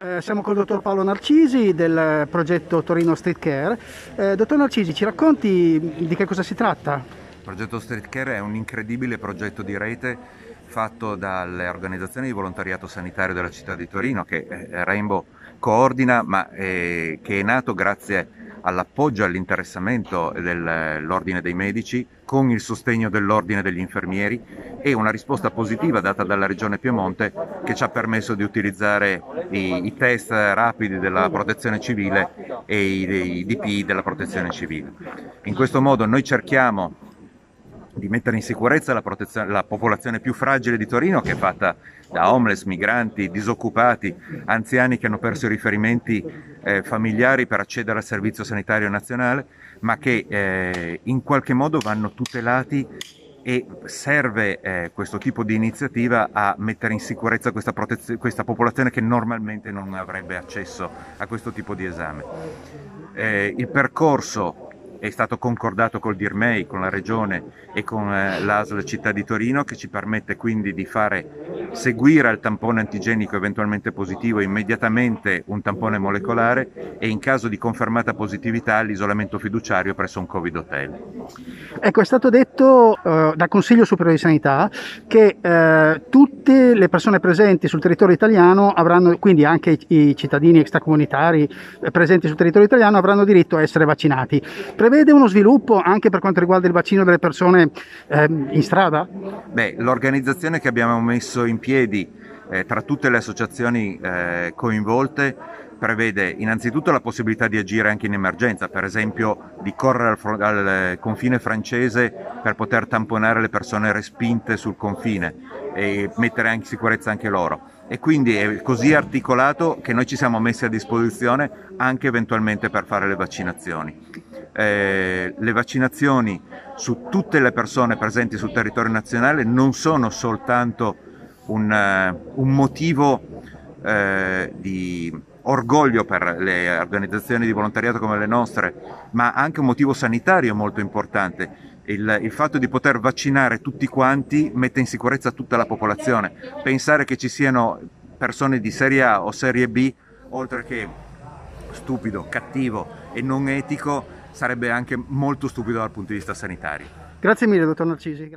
Eh, siamo col dottor Paolo Narcisi del progetto Torino Street Care. Eh, dottor Narcisi, ci racconti di che cosa si tratta? Il progetto Street Care è un incredibile progetto di rete fatto dalle organizzazioni di volontariato sanitario della città di Torino che eh, Rainbow coordina ma eh, che è nato grazie all'appoggio e all'interessamento dell'Ordine dei Medici con il sostegno dell'Ordine degli Infermieri e una risposta positiva data dalla Regione Piemonte che ci ha permesso di utilizzare i, i test rapidi della protezione civile e i, i DPI della protezione civile. In questo modo noi cerchiamo di mettere in sicurezza la, la, popolazione più fragile di Torino che è fatta da homeless, migranti, disoccupati, anziani che hanno perso i riferimenti eh, familiari per accedere al servizio sanitario nazionale, ma che eh, in qualche modo vanno tutelati e serve eh, questo tipo di iniziativa a mettere in sicurezza questa, questa, popolazione che normalmente non avrebbe accesso a questo tipo di esame. Eh, il percorso è stato concordato col DIRMEI, con la Regione e con eh, l'ASL Città di Torino che ci permette quindi di fare seguire al tampone antigenico eventualmente positivo immediatamente un tampone molecolare e in caso di confermata positività l'isolamento fiduciario presso un Covid hotel. Ecco, è stato detto eh, dal Consiglio Superiore di Sanità che eh, tutte le persone presenti sul territorio italiano avranno, quindi anche i, i cittadini extracomunitari eh, presenti sul territorio italiano avranno diritto a essere vaccinati. Prevede uno sviluppo anche per quanto riguarda il vaccino delle persone eh, in strada? Beh, l'organizzazione che abbiamo messo in piedi eh, tra tutte le associazioni eh, coinvolte prevede innanzitutto la possibilità di agire anche in emergenza, per esempio di correre al, al, confine francese per poter tamponare le persone respinte sul confine e mettere in sicurezza anche loro. E quindi è così articolato che noi ci siamo messi a disposizione anche eventualmente per fare le vaccinazioni eh, le vaccinazioni su tutte le persone presenti sul territorio nazionale non sono soltanto un, uh, un motivo uh, di orgoglio per le organizzazioni di volontariato come le nostre, ma anche un motivo sanitario molto importante. Il, il, fatto di poter vaccinare tutti quanti mette in sicurezza tutta la popolazione. Pensare che ci siano persone di serie A o serie B, oltre che stupido, cattivo e non etico, sarebbe anche molto stupido dal punto di vista sanitario. Grazie mille, dottor Narcisi.